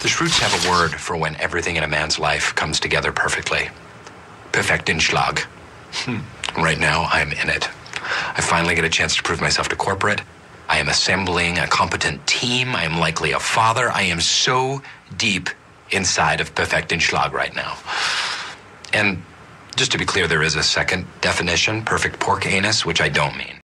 The Schrutes have a word for when everything in a man's life comes together perfectly. Perfektenschlag. Hmm. Right now, I'm in it. I finally get a chance to prove myself to corporate. I am assembling a competent team. I am likely a father. I am so deep inside of Perfektenschlag right now. And just to be clear, there is a second definition, perfect pork anus, which I don't mean.